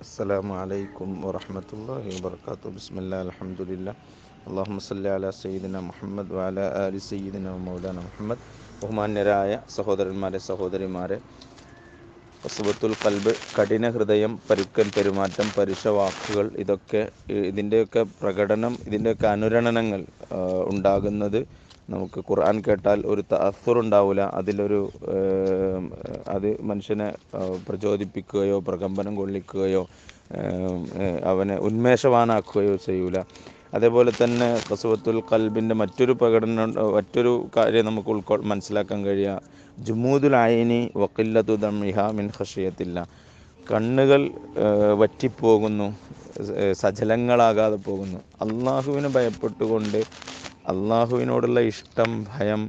السلام عليكم ورحمة الله وبركاته بسم الله الحمد لله اللهم صل على سيدنا മുഹമ്മദ് وعلى آل سيدنا ومولانا മുഹമ്മദ് ബഹുമാന്യരായ സഹോദരന്മാരെ സഹോദരിമാരെ കസുബത്തുൽ കൽബ് കഠിന ഹൃദയം പരുക്കൻ പെരുമാറ്റം പരുഷ വാക്കുകൾ ഇതൊക്കെ ഇ- ഇതിൻ്റെയൊക്കെ പ്രകടനം ഇതിൻ്റെയൊക്കെ അനുരണനങ്ങൾ ആ, ഉണ്ടാകുന്നത് നമുക്ക് ഖുർആൻ കേട്ടാൽ ഒരു തഅസുർ ഉണ്ടാവില്ല അതിലൊരു അത് മനുഷ്യനെ പ്രചോദിപ്പിക്കുകയോ പ്രകമ്പനം കൊള്ളിക്കുകയോ അവനെ ഉന്മേഷവാനാക്കുകയോ ചെയ്യൂല. അതേപോലെ തന്നെ കസുവത്തുൽ കൽബിന്റെ മറ്റൊരു പ്രകടനം മറ്റൊരു കാര്യം നമുക്ക് ഉൾക്കൊ മനസ്സിലാക്കാൻ കഴിയുക ജുമൂദുൽ ആയിനി വക്കില്ലത്തു ദമിഹ മിൻ ഹഷിയത്തില്ല കണ്ണുകൾ വറ്റിപ്പോകുന്നു സജലങ്ങളാകാതെ പോകുന്നു. അള്ളാഹുവിനെ ഭയപ്പെട്ടുകൊണ്ട് അള്ളാഹുവിനോടുള്ള ഇഷ്ടം ഭയം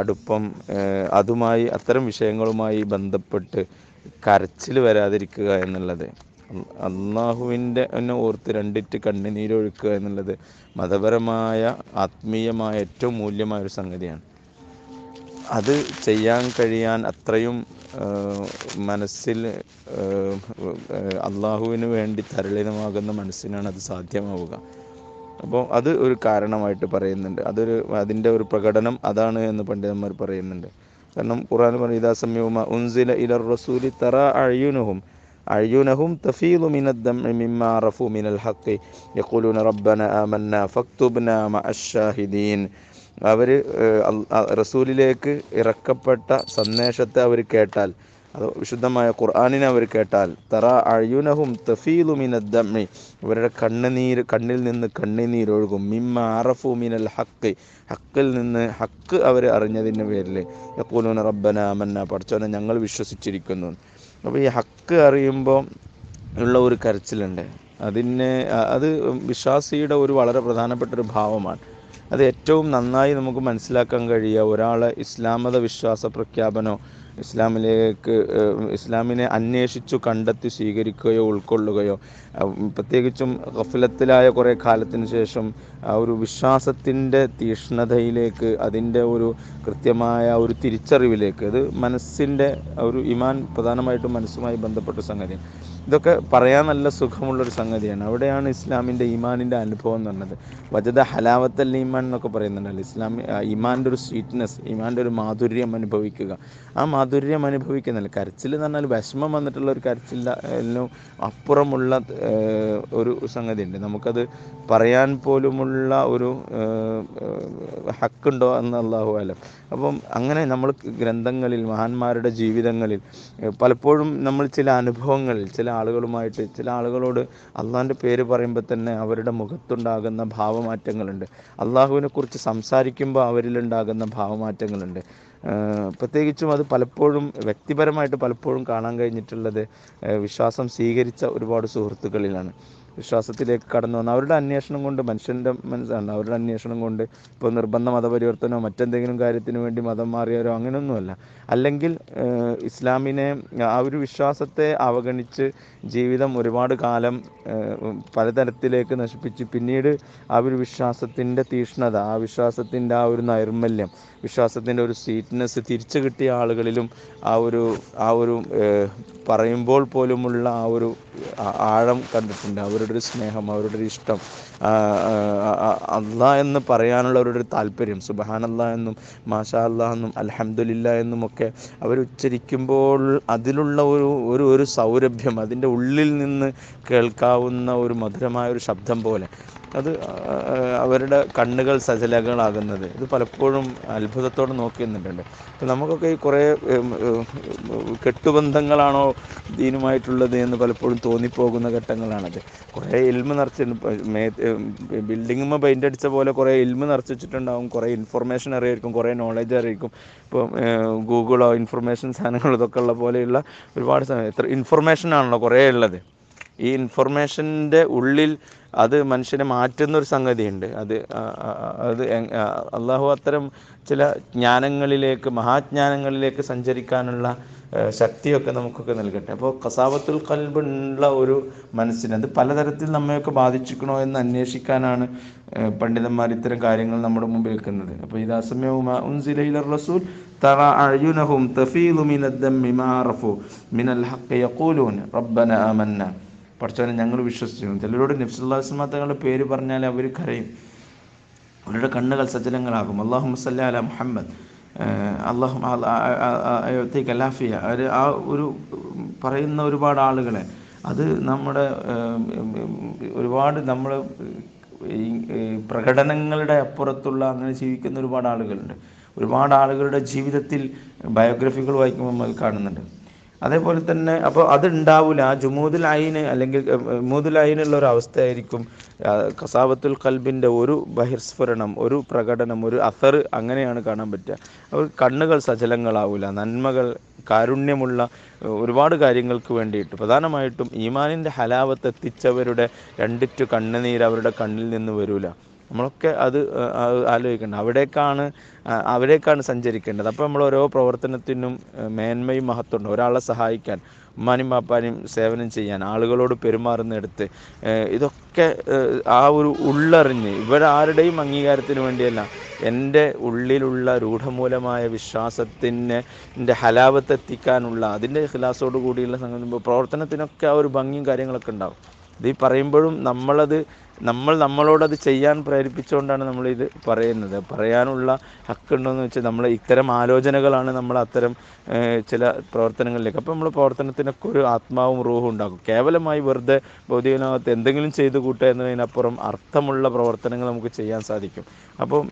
അടുപ്പം അതുമായി അത്തരം വിഷയങ്ങളുമായി ബന്ധപ്പെട്ട് കരച്ചിൽ വരാതിരിക്കുക എന്നുള്ളത്. അള്ളാഹുവിന്റെ എന്നെ ഓർത്ത് രണ്ടിറ്റ് കണ്ണുനീരൊഴുക്കുക എന്നുള്ളത് മതപരമായ ആത്മീയമായ ഏറ്റവും മൂല്യമായ ഒരു സംഗതിയാണ്. അത് ചെയ്യാൻ കഴിയാൻ അത്രയും മനസ്സിൽ അള്ളാഹുവിന് വേണ്ടി തരളിതമാകുന്ന മനസ്സിനാണ് അത് സാധ്യമാവുക. അപ്പോൾ അത് ഒരു കാരണമായിട്ട് പറയുന്നുണ്ട്. അതൊരു അതിന്റെ ഒരു പ്രകടനം അതാണ് എന്ന് പണ്ഡിതന്മാർ പറയുന്നുണ്ട്. കാരണം ഖുർആൻ പറഞ്ഞു ഇതാ സമയവുമ ഉൻസില ഇലർ റസൂലി തറ അഴിയുനഹും അഴിയുനഹും തഫീലു മിനദ്ദം മിമ്മ റഫു മിനൽ ഹഖ് യഖൂലൂന റബ്ബന ആമന്ന ഫക്തുബ്ന മഅശ്ശാഹിദീൻ. അവർ റസൂലിലേക്ക് ഇറക്കപ്പെട്ട സന്ദേശത്തെ അവർ കേട്ടാൽ അത് വിശുദ്ധമായ ഖുർആാനിനെ അവർ കേട്ടാൽ തറ അഴുനഹും തഫീലു മിനദ്ദമ്മി അവരുടെ കണ്ണുനീര് കണ്ണിൽ നിന്ന് കണ്ണുനീരൊഴുകും മിമ്മ അറഫു മിനൽ ഹക്ക് ഹക്കിൽ നിന്ന് ഹക്ക് അവർ അറിഞ്ഞതിന്റെ പേരിൽ. യക്കൂലൂന റബ്ബന അമന്ന പഠിച്ചോനെ ഞങ്ങൾ വിശ്വസിച്ചിരിക്കുന്നു. അപ്പോൾ ഈ ഹക്ക് അറിയുമ്പോൾ ഉള്ള ഒരു കരച്ചിലുണ്ട്. അതിനെ അത് വിശ്വാസിയുടെ ഒരു വളരെ പ്രധാനപ്പെട്ട ഒരു ഭാവമാണ്. അത് ഏറ്റവും നന്നായി നമുക്ക് മനസ്സിലാക്കാൻ കഴിയുക. ഒരാളെ ഇസ്ലാമത വിശ്വാസ പ്രഖ്യാപനോ ഇസ്ലാമിലേക്ക് ഇസ്ലാമിനെ അന്വേഷിച്ചു കണ്ടെത്തി സ്വീകരിക്കുകയോ ഉൾക്കൊള്ളുകയോ. പ്രത്യേകിച്ചും ഗഫലത്തിലായ കുറേ കാലത്തിന് ശേഷം ആ ഒരു വിശ്വാസത്തിന്റെ തീഷ്ണതയിലേക്ക് അതിന്റെ ഒരു കൃത്യമായ ഒരു തിരിച്ചറിവിലേക്ക് അത് മനസ്സിന്റെ ഒരു ഇമാൻ പ്രധാനമായിട്ടും മനസ്സുമായി ബന്ധപ്പെട്ട സംഗതിയാണ്. ഇതൊക്കെ പറയാൻ നല്ല സുഖമുള്ളൊരു സംഗതിയാണ്. അവിടെയാണ് ഇസ്ലാമിന്റെ ഈമാനിന്റെ അനുഭവം എന്ന് പറഞ്ഞത്. വജത ഹലാവത്തൽ ഈമാൻ എന്നൊക്കെ പറയുന്നുണ്ടല്ലോ. ഇസ്ലാമി ഇമാന്റെ ഒരു സ്വീറ്റ്നെസ് ഇമാന്റെ ഒരു മാധുര്യം അനുഭവിക്കുക. ആ മാധുര്യം അനുഭവിക്കുന്നില്ല. കരച്ചിൽ എന്ന് പറഞ്ഞാൽ വിഷമം വന്നിട്ടുള്ള ഒരു കരച്ചില്ല അപ്പുറമുള്ള ഒരു സംഗതിയുണ്ട്. നമുക്കത് പറയാൻ പോലുമുള്ള ഒരു ഏഹ്, ഏഹ്, ഹക്കുണ്ടോ എന്ന് അള്ളാഹു അലം. അപ്പം അങ്ങനെ നമ്മൾ ഗ്രന്ഥങ്ങളിൽ മഹാന്മാരുടെ ജീവിതങ്ങളിൽ പലപ്പോഴും നമ്മൾ ചില അനുഭവങ്ങളിൽ ചില ആളുകളുമായിട്ട് ചില ആളുകളോട് അള്ളാഹിന്റെ പേര് പറയുമ്പോൾ തന്നെ അവരുടെ മുഖത്തുണ്ടാകുന്ന ഭാവമാറ്റങ്ങളുണ്ട്. അള്ളാഹുവിനെ കുറിച്ച് സംസാരിക്കുമ്പോൾ അവരിലുണ്ടാകുന്ന ഭാവമാറ്റങ്ങളുണ്ട്. പ്രത്യേകിച്ചും അത് പലപ്പോഴും വ്യക്തിപരമായിട്ട് പലപ്പോഴും കാണാൻ കഴിഞ്ഞിട്ടുള്ളത് വിശ്വാസം സ്വീകരിച്ച ഒരുപാട് സുഹൃത്തുക്കളിലാണ്. വിശ്വാസത്തിലേക്ക് കടന്നു വന്ന. അവരുടെ അന്വേഷണം കൊണ്ട് മനുഷ്യന്റെ മനസ്സാണ് അവരുടെ അന്വേഷണം കൊണ്ട് ഇപ്പോൾ നിർബന്ധ മതപരിവർത്തനമോ മറ്റെന്തെങ്കിലും കാര്യത്തിന് വേണ്ടി മതം മാറിയവരോ അങ്ങനെയൊന്നുമല്ല. അല്ലെങ്കിൽ ഇസ്ലാമിനെ ആ ഒരു വിശ്വാസത്തെ അവഗണിച്ച് ജീവിതം ഒരുപാട് കാലം പലതരത്തിലേക്ക് നശിപ്പിച്ച് പിന്നീട് ആ ഒരു വിശ്വാസത്തിന്റെ തീഷ്ണത ആ വിശ്വാസത്തിന്റെ ആ ഒരു നൈർമല്യം വിശ്വാസത്തിന്റെ ഒരു സ്വീറ്റ്നെസ് തിരിച്ചു കിട്ടിയ ആളുകളിലും ആ ഒരു ആ ഒരു പറയുമ്പോൾ പോലുമുള്ള ആ ഒരു ആഴം കണ്ടിട്ടുണ്ട്. അവരുടെ ഒരു സ്നേഹം അവരുടെ ഒരു ഇഷ്ടം അല്ല എന്ന് പറയാനുള്ള അവരുടെ ഒരു താല്പര്യം സുബഹാനല്ലാ എന്നും മാഷാ അല്ലാ എന്നും അലഹമുല്ല എന്നും ഒക്കെ അവർ ഉച്ചരിക്കുമ്പോൾ അതിലുള്ള ഒരു ഒരു ഒരു സൗരഭ്യം അതിന്റെ ഉള്ളിൽ നിന്ന് കേൾക്കാവുന്ന ഒരു മധുരമായ ഒരു ശബ്ദം പോലെ. അത് അവരുടെ കണ്ണുകൾ സജലകളാകുന്നത്. ഇത് പലപ്പോഴും അത്ഭുതത്തോടെ നോക്കി നിന്നിട്ടുണ്ട് അപ്പം നമുക്കൊക്കെ ഈ കുറേ കെട്ടുബന്ധങ്ങളാണോ ദീനുമായിട്ടുള്ളത് എന്ന് പലപ്പോഴും തോന്നിപ്പോകുന്ന ഘട്ടങ്ങളാണത്. കുറേ ഇൽമ നിറച്ചിട്ടുണ്ട്. ബിൽഡിങ്ങും പെയിന്റ് അടിച്ച പോലെ കുറേ ഇൽമ നിറച്ച് വെച്ചിട്ടുണ്ടാവും കുറേ ഇൻഫർമേഷൻ അറിയായിരിക്കും. കുറേ നോളജ് അറിയിക്കും ഇപ്പം ഗൂഗിളോ ഇൻഫർമേഷൻ സാധനങ്ങളോ ഇതൊക്കെ ഉള്ള പോലെയുള്ള ഒരുപാട് എത്ര ഇൻഫർമേഷൻ ആണല്ലോ കുറേ ഉള്ളത്. ഈ ഇൻഫർമേഷന്റെ ഉള്ളിൽ അത് മനുഷ്യനെ മാറ്റുന്ന ഒരു സംഗതിയുണ്ട്. അത് അത് അള്ളാഹു അത്തരം ചില ജ്ഞാനങ്ങളിലേക്ക് മഹാജ്ഞാനങ്ങളിലേക്ക് സഞ്ചരിക്കാനുള്ള ശക്തിയൊക്കെ നമുക്കൊക്കെ നൽകട്ടെ. അപ്പോൾ കസാവത്തുൽ കൽബുള്ള ഒരു മനസ്സിന് അത് പലതരത്തിൽ നമ്മയൊക്കെ ബാധിച്ചിക്കണോ എന്ന് അന്വേഷിക്കാനാണ് പണ്ഡിതന്മാർ ഇത്തരം കാര്യങ്ങൾ നമ്മുടെ മുമ്പിൽ വെക്കുന്നത്. അപ്പോൾ ഇത് അസമ്യവും റസൂൽ തറ അഴുനഹും തഫീലു മിനദ്ദമ്മി മാ അറഫു മിനൽ ഹഖ് യഖൂലൂന റബ്ബന ആമന്ന. പഠിച്ചവനെ ഞങ്ങൾ വിശ്വസിച്ചു. ചിലരോട് നബ്സുല്ലാസ്മാ തങ്ങളുടെ പേര് പറഞ്ഞാൽ അവർ കരയും. അവരുടെ കണ്ണുകൾ സജ്ജലങ്ങളാകും അള്ളാഹു മുസല്ല അല മുഹമ്മദ്. അള്ളാഹു കലാഫിയ അവർ ആ ഒരു പറയുന്ന ഒരുപാട് ആളുകളെ അത് നമ്മുടെ ഒരുപാട് നമ്മൾ പ്രകടനങ്ങളുടെ അപ്പുറത്തുള്ള അങ്ങനെ ജീവിക്കുന്ന ഒരുപാട് ആളുകളുണ്ട്. ഒരുപാട് ആളുകളുടെ ജീവിതത്തിൽ ബയോഗ്രഫികൾ വായിക്കുമ്പോൾ നമ്മൾ കാണുന്നുണ്ട്. അതേപോലെ തന്നെ അപ്പോൾ അതുണ്ടാവില്ല ആ ജുമൂദുൽ അയിന് അല്ലെങ്കിൽ ജുമൂദുൽ അയിനുള്ള ഒരു അവസ്ഥയായിരിക്കും കസാവത്തുൽ കൽബിന്റെ ഒരു ബഹിർസ്ഫുരണം ഒരു പ്രകടനം ഒരു അസർ അങ്ങനെയാണ് കാണാൻ പറ്റുക. അവർ കണ്ണുകൾ സജലങ്ങളാവില്ല നന്മകൾ കാരുണ്യമുള്ള ഒരുപാട് കാര്യങ്ങൾക്ക് വേണ്ടിയിട്ട്. പ്രധാനമായിട്ടും ഈമാനിന്റെ ഹലാവത്ത് എത്തിച്ചവരുടെ രണ്ടിറ്റു കണ്ണുനീര് അവരുടെ കണ്ണിൽ നിന്ന് വരൂല. നമ്മളൊക്കെ അത് ആലോചിക്കേണ്ടത്. അവിടേക്കാണ് അവിടേക്കാണ് സഞ്ചരിക്കേണ്ടത്. അപ്പോൾ നമ്മൾ ഓരോ പ്രവർത്തനത്തിനും മേന്മയും മഹത്വമുണ്ട്. ഒരാളെ സഹായിക്കാൻ ഉമ്മാനും പാപ്പാനും സേവനം ചെയ്യാൻ ആളുകളോട് പെരുമാറുന്നിടത്ത് ഇതൊക്കെ ആ ഒരു ഉള്ളറിഞ്ഞ് ഇവരാരുടെയും അംഗീകാരത്തിന് വേണ്ടിയല്ല എന്റെ ഉള്ളിലുള്ള രൂഢമൂലമായ വിശ്വാസത്തിന് എന്റെ ഹലാവത്ത് എത്തിക്കാനുള്ള അതിന്റെ ഹിലാസോട് കൂടിയുള്ള പ്രവർത്തനത്തിനൊക്കെ ആ ഒരു ഭംഗിയും കാര്യങ്ങളൊക്കെ ഉണ്ടാവും. ഇത് ഈ പറയുമ്പോഴും നമ്മളത് നമ്മൾ നമ്മളോടത് ചെയ്യാൻ പ്രേരിപ്പിച്ചുകൊണ്ടാണ് നമ്മളിത് പറയുന്നത്. പറയാനുള്ള ഹക്കുണ്ടോയെന്ന് വെച്ചാൽ നമ്മൾ ഇത്തരം ആലോചനകളാണ് നമ്മൾ അത്തരം ചില പ്രവർത്തനങ്ങളിലേക്ക്. അപ്പോൾ നമ്മൾ പ്രവർത്തനത്തിനൊക്കെ ഒരു ആത്മാവും റൂഹും ഉണ്ടാക്കും. കേവലമായി വെറുതെ ഭൗതികനകത്ത് എന്തെങ്കിലും ചെയ്തു കൂട്ടുക എന്നതിനപ്പുറം അർത്ഥമുള്ള പ്രവർത്തനങ്ങൾ നമുക്ക് ചെയ്യാൻ സാധിക്കും. അപ്പം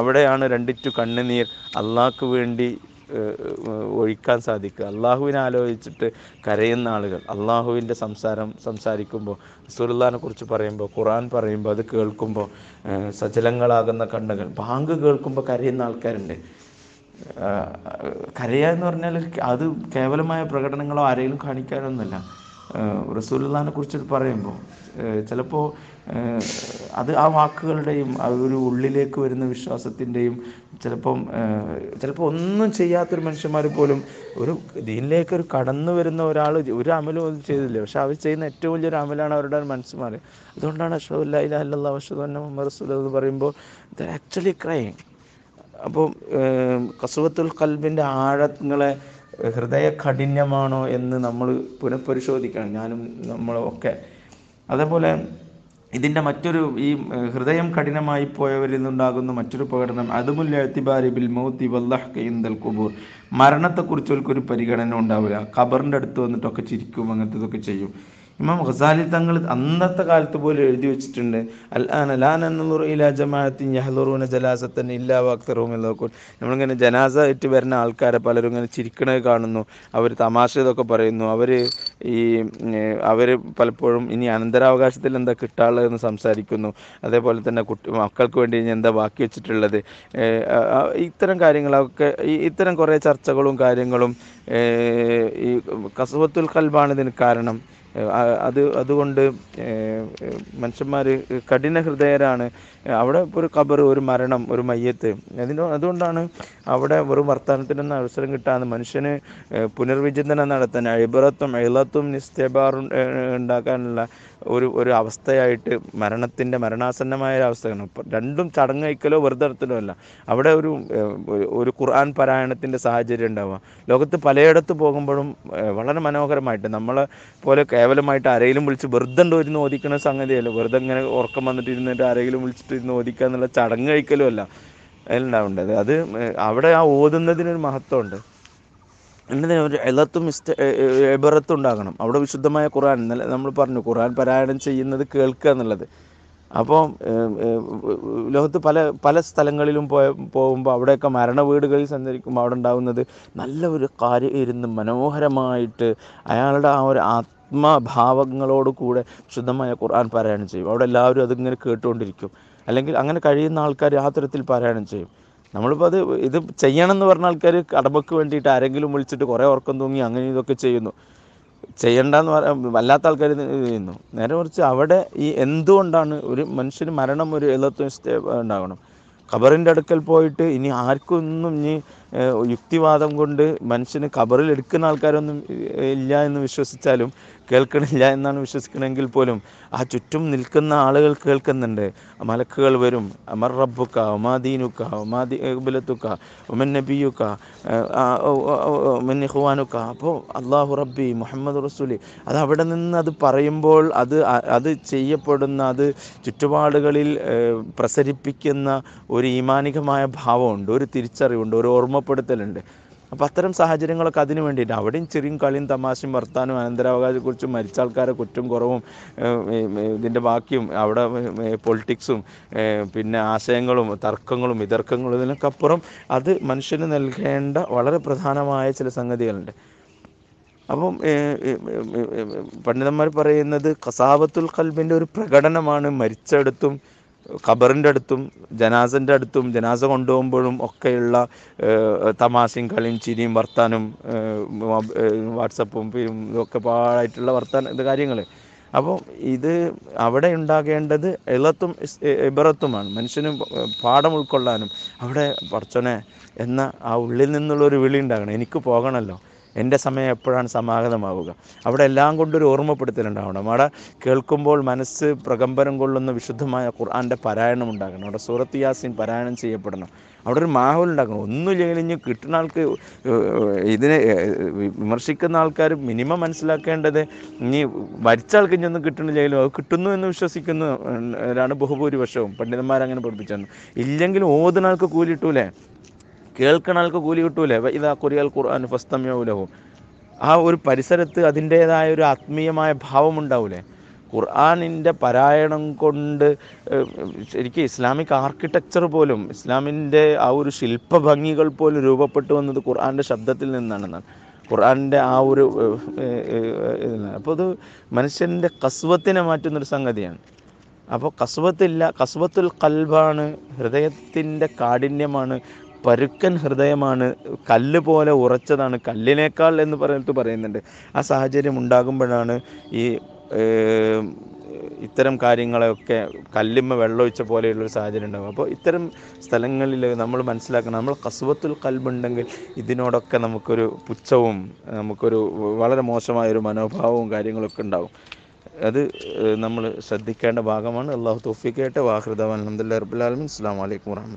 അവിടെയാണ് രണ്ടിറ്റു കണ്ണുനീർ അള്ളാഹ്ക്ക് വേണ്ടി ഒഴിക്കാൻ സാധിക്കുക. അള്ളാഹുവിനെ ആലോചിച്ചിട്ട് കരയുന്ന ആളുകൾ അള്ളാഹുവിന്റെ സംസാരം സംസാരിക്കുമ്പോൾ റസൂലുള്ളാഹിനെ കുറിച്ച് പറയുമ്പോൾ ഖുറാൻ പറയുമ്പോൾ അത് കേൾക്കുമ്പോൾ സജലങ്ങളാകുന്ന കണ്ണുകൾ ബാങ്ക് കേൾക്കുമ്പോൾ കരയുന്ന ആൾക്കാരുണ്ട്. കരയുക എന്ന് പറഞ്ഞാൽ അത് കേവലമായ പ്രകടനങ്ങളോ ആരെങ്കിലും കാണിക്കാനൊന്നുമല്ല. റസൂലുള്ളാഹിനെ കുറിച്ച് പറയുമ്പോൾ ചിലപ്പോൾ അത് ആ വാക്കുകളുടെയും ആ ഒരു ഉള്ളിലേക്ക് വരുന്ന വിശ്വാസത്തിന്റെയും ചിലപ്പം ചിലപ്പോൾ ഒന്നും ചെയ്യാത്തൊരു മനുഷ്യന്മാർ പോലും ഒരു ദീനിലേക്ക് ഒരു കടന്നു വരുന്ന ഒരാൾ ഒരു അമലും ചെയ്തില്ല. പക്ഷെ അവർ ചെയ്യുന്ന ഏറ്റവും വലിയൊരു അമലാണ് അവരുടെ മനസ്സുമാർ അതുകൊണ്ടാണ് അഷ്ഹദുല്ലാ ഇലാഹ റസൂൽ എന്ന് പറയുമ്പോൾ ദ ആക്ച്വലി ക്രൈം. അപ്പോൾ കസുവത്തുൽ കൽബിന്റെ ആഴങ്ങളെ ഹൃദയ കഠിന്യമാണോ എന്ന് നമ്മൾ പുനഃപരിശോധിക്കണം ഞാനും നമ്മളും ഒക്കെ അതേപോലെ ഇതിന്റെ മറ്റൊരു ഈ ഹൃദയം കഠിനമായി പോയവരിൽ നിന്നുണ്ടാകുന്ന മറ്റൊരു പ്രകടനം അതുമുല്ല എത്തിബാരി ബിൽ മൗത്തി വല്ലഹ് ഇന്ദൽ കുബൂർ മരണത്തെക്കുറിച്ച് അവർക്കൊരു പരിഗണന ഉണ്ടാവില്ല. ഖബറിന്റെ അടുത്ത് വന്നിട്ടൊക്കെ ചിരിക്കും അങ്ങനത്തെ ഇതൊക്കെ ചെയ്യും. ഇമാം ഖസാലി തങ്ങൾ അന്നത്തെ കാലത്ത് പോലും എഴുതി വെച്ചിട്ടുണ്ട്. അൽ ജലാസത്തൻ ഇല്ലാ വാക്തറും എന്നൊക്കെ നമ്മളിങ്ങനെ ജനാസ ആയിട്ട് വരുന്ന ആൾക്കാരെ പലരും ഇങ്ങനെ ചിരിക്കണത് കാണുന്നു. അവർ തമാശ ഇതൊക്കെ പറയുന്നു. അവർ ഈ അവർ പലപ്പോഴും ഇനി അനന്തരാവകാശത്തിൽ എന്താ കിട്ടാനുള്ളതെന്ന് സംസാരിക്കുന്നു. അതേപോലെ തന്നെ കുട്ടി മക്കൾക്ക് വേണ്ടി ഇനി എന്താ ബാക്കി വെച്ചിട്ടുള്ളത്. ഇത്തരം കാര്യങ്ങളൊക്കെ ഇത്തരം കുറേ ചർച്ചകളും കാര്യങ്ങളും ഈ കസുവത്തുൽ കൽബാണ് ഇതിന് കാരണം. അത് അതുകൊണ്ട് മനുഷ്യന്മാർ കഠിന ഹൃദയരാണ്. അവിടെ ഒരു ഖബർ ഒരു മരണം ഒരു മയ്യത്ത്. അതിന് അതുകൊണ്ടാണ് അവിടെ വെറും വർത്തമാനത്തിനൊന്നും അവസരം കിട്ടാതെ മനുഷ്യന് പുനർവിചിന്തനം നടത്താൻ അഴിബറത്തും എഴുതത്തും നിസ്തബാറും ഉണ്ടാക്കാനുള്ള ഒരു ഒരു അവസ്ഥയായിട്ട് മരണത്തിന്റെ മരണാസന്നമായ ഒരു അവസ്ഥയാണ്. രണ്ടും ചടങ്ങ് വയ്ക്കലോ വെറുതെ നടത്തലോ അല്ല. അവിടെ ഒരു- ഒരു ഖുർആൻ പാരായണത്തിന്റെ സാഹചര്യം ഉണ്ടാവുക. ലോകത്ത് പലയിടത്ത് പോകുമ്പോഴും വളരെ മനോഹരമായിട്ട് നമ്മളെ പോലെ കേവലമായിട്ട് ആരെങ്കിലും വിളിച്ച് വെറുതെ ഉണ്ടോ ഇരുന്ന് ഓദിക്കുന്ന സംഗതിയല്ല? വെറുതെ ഇങ്ങനെ ഉറക്കം വന്നിട്ട് ഇരുന്നിട്ട് ആരെങ്കിലും വിളിച്ചിട്ട് ഇരുന്ന് ഓദിക്കുക എന്നുള്ള ചടങ്ങ് കഴിക്കലും അല്ല. അതിലുണ്ടാവേണ്ടത് അത് അവിടെ ആ ഓതുന്നതിനൊരു മഹത്വമുണ്ട്. എന്നതിന് ഒരു എലത്തും എബറത്തും ഉണ്ടാകണം? അവിടെ വിശുദ്ധമായ ഖുർആൻ എന്നല്ല നമ്മൾ പറഞ്ഞു ഖുർആൻ പാരായണം ചെയ്യുന്നത് കേൾക്കുക എന്നുള്ളത്. അപ്പോൾ ലോകത്ത് പല പല സ്ഥലങ്ങളിലും പോയ പോകുമ്പോൾ അവിടെയൊക്കെ മരണ വീടുകളിൽ സഞ്ചരിക്കുമ്പോൾ അവിടെ ഉണ്ടാകുന്നത് നല്ല ഒരു കാര്യം ഇരുന്ന് മനോഹരമായിട്ട് അയാളുടെ ആ ഒരു ആത്മഭാവങ്ങളോട് കൂടെ ശുദ്ധമായ ഖുർആൻ പാരായണം ചെയ്യും. അവിടെ എല്ലാവരും അതിങ്ങനെ കേട്ടുകൊണ്ടിരിക്കും. അല്ലെങ്കിൽ അങ്ങനെ കഴിയുന്ന ആൾക്കാർ ആ തരത്തിൽ പാരായണം ചെയ്യും. നമ്മളിപ്പോൾ അത് ഇത് ചെയ്യണം എന്ന് പറഞ്ഞ ആൾക്കാർ കടമക്ക് വേണ്ടിയിട്ട് ആരെങ്കിലും വിളിച്ചിട്ട് കുറേ ഉറക്കം തൂങ്ങി അങ്ങനെ ഇതൊക്കെ ചെയ്യുന്നു. ചെയ്യണ്ടെന്ന് പറയാൻ വല്ലാത്ത ആൾക്കാർ ചെയ്യുന്നു. നേരെ കുറിച്ച് അവിടെ ഈ എന്തുകൊണ്ടാണ് ഒരു മനുഷ്യന് മരണം ഒരു എളുപ്പം ഉണ്ടാകണം? ഖബറിന്റെ അടുക്കൽ പോയിട്ട് ഇനി ആർക്കൊന്നും ഇനി യുക്തിവാദം കൊണ്ട് മനുഷ്യന് കബറിൽ എടുക്കുന്ന ആൾക്കാരൊന്നും ഇല്ല എന്ന് വിശ്വസിച്ചാലും കേൾക്കണില്ല എന്നാണ് വിശ്വസിക്കണമെങ്കിൽ പോലും ആ ചുറ്റും നിൽക്കുന്ന ആളുകൾ കേൾക്കുന്നുണ്ട്. മലക്കുകൾ വരും. അമർ റബ്ബുക്ക ഒമാദീനുക്ക ഒമാദി ബുലത്തുക്ക ഒമൻ നബിയുക്ക ഒമൻ അപ്പോൾ അള്ളാഹു റബ്ബി മുഹമ്മദ് റസൂലി അത് അവിടെ നിന്ന് അത് പറയുമ്പോൾ അത് അത് ചെയ്യപ്പെടുന്ന അത് ചുറ്റുപാടുകളിൽ പ്രസരിപ്പിക്കുന്ന ഒരു ഈമാനികമായ ഭാവമുണ്ട്. ഒരു തിരിച്ചറിവുണ്ട്. ഒരു ഓർമ്മപ്പെടുത്തലുണ്ട് അപ്പോൾ അത്തരം സാഹചര്യങ്ങളൊക്കെ അതിന് വേണ്ടിയിട്ട് അവിടെയും ചെറിയും കളിയും തമാശയും വർത്താനും അനന്തരാവകാശത്തെക്കുറിച്ചും മരിച്ച ആൾക്കാരെ കുറ്റം കുറവും ഇതിന്റെ ബാക്കിയും അവിടെ പൊളിറ്റിക്സും പിന്നെ ആശയങ്ങളും തർക്കങ്ങളും വിതർക്കങ്ങളും ഇതിനൊക്കെ അപ്പുറം അത് മനുഷ്യന് നൽകേണ്ട വളരെ പ്രധാനമായ ചില സംഗതികളുണ്ട്. അപ്പം പണ്ഡിതന്മാർ പറയുന്നത് കസാബത്തുൽ കൽബിന്റെ ഒരു പ്രകടനമാണ് മരിച്ചടുത്തും ഖബറിന്റെ അടുത്തും ജനാസന്റെ അടുത്തും ജനാസ കൊണ്ടുപോകുമ്പോഴും ഒക്കെയുള്ള തമാശയും കളിയും ചിരിയും വർത്താനും വാട്സപ്പും ഇതൊക്കെ പാടായിട്ടുള്ള വർത്താന ഇത് കാര്യങ്ങൾ അപ്പോൾ ഇത് അവിടെ ഉണ്ടാകേണ്ടത് എളത്തും ഇബറത്തുമാണ്. മനുഷ്യന് പാഠം ഉൾക്കൊള്ളാനും അവിടെ പടച്ചോനെ എന്ന ആ ഉള്ളിൽ നിന്നുള്ള ഒരു വിളി ഉണ്ടാകണം. എനിക്ക് പോകണമല്ലോ എന്റെ സമയം എപ്പോഴാണ് സമാഗതമാവുക? അവിടെ എല്ലാം കൊണ്ടൊരു ഓർമ്മപ്പെടുത്തലുണ്ടാവണം. അവിടെ കേൾക്കുമ്പോൾ മനസ്സ് പ്രകമ്പനം കൊള്ളുന്ന വിശുദ്ധമായ ഖുർആന്റെ പാരായണം ഉണ്ടാകണം. അവിടെ സൂറത്ത് യാസീൻ പാരായണം ചെയ്യപ്പെടണം. അവിടെ ഒരു മാഹോൽ ഉണ്ടാക്കണം ഒന്നുമില്ലെങ്കിൽ ഇനി കിട്ടുന്ന ആൾക്ക് ഇതിനെ വിമർശിക്കുന്ന ആൾക്കാർ മിനിമം മനസ്സിലാക്കേണ്ടത് ഇനി വരിച്ച ആൾക്ക് ഇനി ഒന്നും കിട്ടണില്ലെങ്കിലും അത് കിട്ടുന്നു എന്ന് വിശ്വസിക്കുന്നവരാണ് ബഹുഭൂരിപക്ഷവും. പണ്ഡിതന്മാരങ്ങനെ പഠിപ്പിച്ചു ഇല്ലെങ്കിലും ഓതുന്ന ആൾക്ക് കൂലി കിട്ടൂലേ? കേൾക്കണ ആൾക്ക് കൂലി കിട്ടൂലേ. ഇതാ കുറിയൽ ഖുർആൻ ഫസ്തമ്യൗലഹു ആ ഒരു പരിസരത്ത് അതിന്റേതായ ഒരു ആത്മീയമായ ഭാവം ഉണ്ടാവൂലേ? ഖുർആാനിന്റെ പാരായണം കൊണ്ട് ശരിക്കും ഇസ്ലാമിക് ആർക്കിടെക്ചർ പോലും ഇസ്ലാമിന്റെ ആ ഒരു ശില്പഭംഗികൾ പോലും രൂപപ്പെട്ടു വന്നത് ഖുർആാന്റെ ശബ്ദത്തിൽ നിന്നാണെന്നാണ്. ഖുർആാനിന്റെ ആ ഒരു അപ്പോൾ അത് മനുഷ്യന്റെ കസ്വത്തിനെ മാറ്റുന്നൊരു സംഗതിയാണ്. അപ്പോൾ കസ്വത്തില്ല കസ്വത്തുൽ കൽബാണ് ഹൃദയത്തിന്റെ കാഠിന്യമാണ് പരുക്കൻ ഹൃദയമാണ് കല്ല് പോലെ ഉറച്ചതാണ് കല്ലിനേക്കാൾ എന്ന് പറഞ്ഞിട്ട് പറയുന്നുണ്ട്. ആ സാഹചര്യം ഉണ്ടാകുമ്പോഴാണ് ഈ ഇത്തരം കാര്യങ്ങളെയൊക്കെ കല്ലിമ്മ വെള്ളമൊഴിച്ച പോലെയുള്ളൊരു സാഹചര്യം ഉണ്ടാകും അപ്പോൾ ഇത്തരം സ്ഥലങ്ങളിൽ നമ്മൾ മനസ്സിലാക്കണം. നമ്മൾ കസുവത്തുൽ കൽബുണ്ടെങ്കിൽ ഇതിനോടൊക്കെ നമുക്കൊരു പുച്ഛവും നമുക്കൊരു വളരെ മോശമായൊരു മനോഭാവവും കാര്യങ്ങളൊക്കെ ഉണ്ടാകും അത് നമ്മൾ ശ്രദ്ധിക്കേണ്ട ഭാഗമാണ്. അള്ളാഹു തോഫിക്കായിട്ട് വാഹൃദ അലഹമുല്ലാ റബുലാലമിൻ അസ്സാം വലൈക്കും വാഹമത്ത്